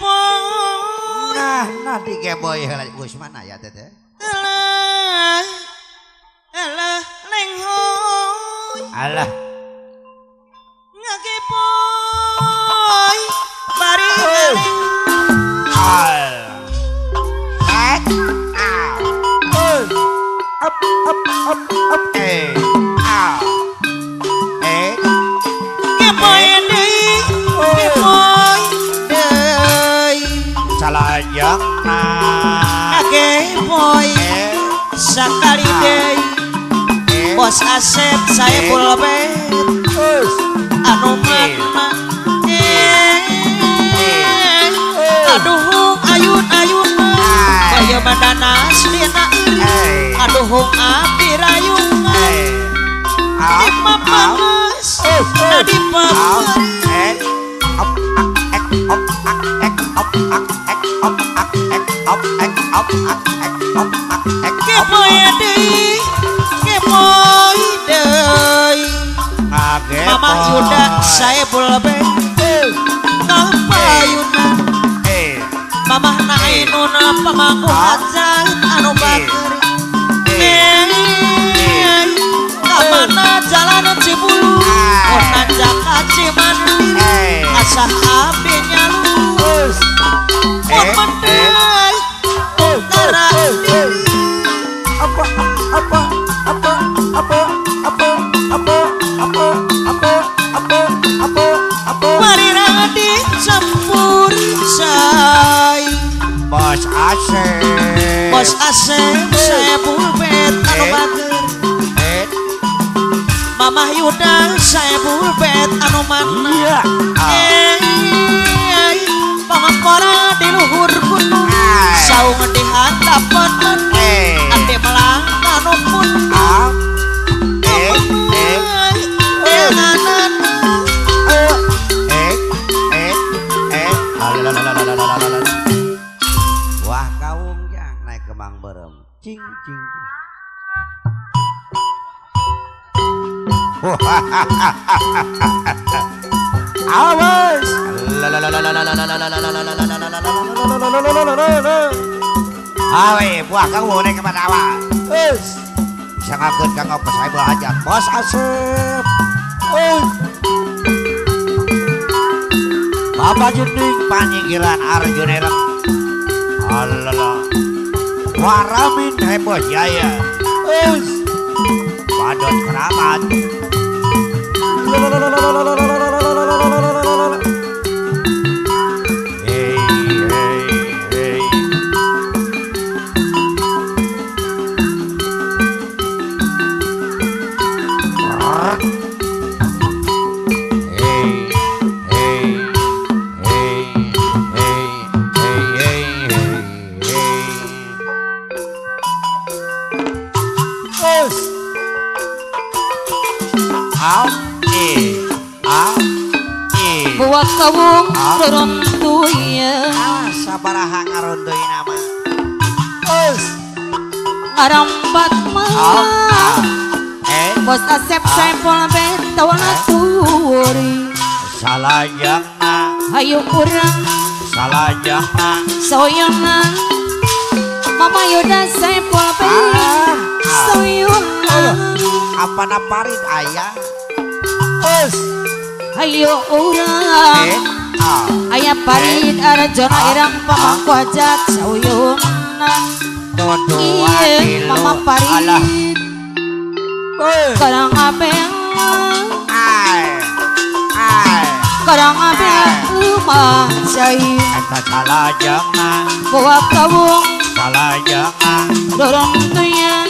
pun nah nanti keboy lah wis mana ya teteh alah alah leng hoi alah ngakeboy bari alah up up up up hey. Boy sakali Day bos aset saya boleh anu mana aduh ayun ayun ayo mandana sedina aduh api rayu Mama eh, panas, nadi panas, kepoe deui kepoe deui Mama Yunda saya bolbe Nang payuna Mama nainun pamangku hajang anu bakeur Kamana jalan Cibulu? Oh nanjak Cimandiri? Asah Bos Asep Bos Asep saya pulpen anu eh? bager eh? Mamah Yuda saya pulpen anu mana Iya. Ah. Eh, Pengampora di luhur gunung. Saung di handap kemang berem. Cing, cing. Awas. Awe, buah kang boleh ke mana awak? Bisa ngakut kang apa saya hajat. Bos Asep. Bapak Junding panyingkiran Arjunireng. Alala. Waramin heboh jaya. Us. Badot keramat. Buat kawung dorong kuya ah, Sabaraha ngarondoi nama. Us. Ngarambat mah. Eh? Bos asep ah. sampol bentol eh? turi. Salajang na. Hayu kurang. Salajang na. Soyong Mama yuda sampol bentol ah. Soyong na apa naparit ayah? Us ayo urang eh, ah. ayah parit eh, arjona ah. irang pamang ah, kuajat sauyunan iya mama parit. Kadang apa, ay kadang abeng rumah sayu kata eh, salah jangan. Buat kawung. Salah jangan. Dorong tuyang.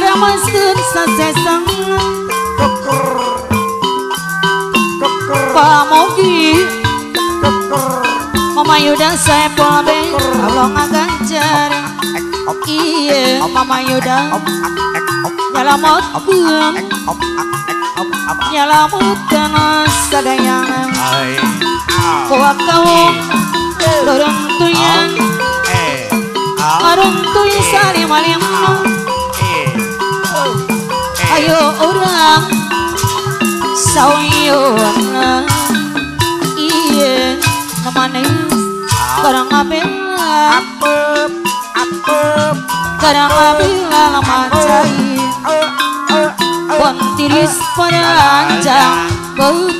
Karamaskeun saseseng keker keker pamogi keker mamayudang saepol be Allah ngaganjar Mama iya, mamayudang nyala beum nyala kana sadayana kuat kau dorong tuyang lorong tuy sari malim ayo orang. Sawiyon iye nemane karang abela apep apep. Karang abela lamancai Bontiris panjang bau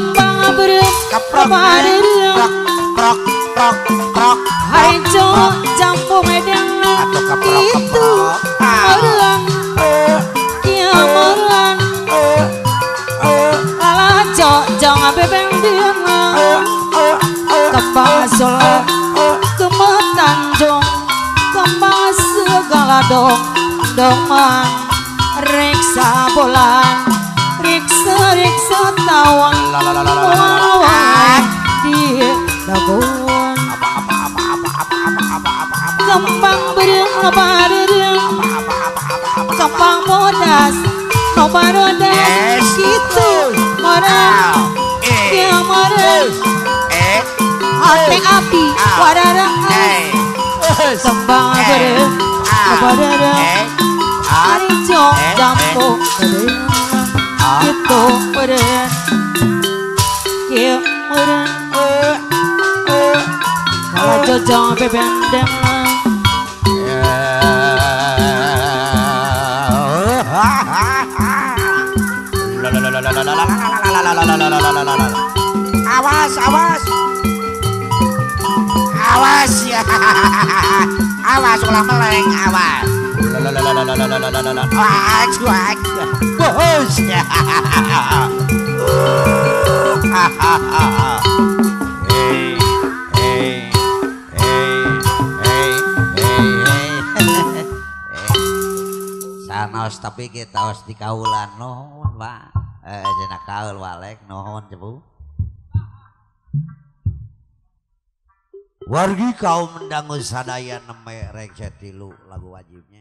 Kabrem kabarin prok prok prok. Hai jo jampo medeng Itu orang. Iya orang. ala jo jangan bebeng dia Kepala solat Kemetan jong Kepala segala dong Dong ah. reksa bola reksa tawang La la la la la la la. Wawan Di Apa apa apa apa apa apa apa apa apa. Kembang Apa. Kembang bodas barodas. Gitu Ah. Eh. Eh. Api Ah. Eh. Kembang Eh. Ah. Eh. Ah. Jo Eh. Ah. Gitu Jojong bebendeng Awas, awas. Awas ya. Awas ulah meleng, awas. Wah, cuak. Bos. sanos tapi kita harus di kaulan nohon pak. Eh jena kaul walek nohon cebu wargi kau mendangu sadaya neme rek tilu lagu wajibnya.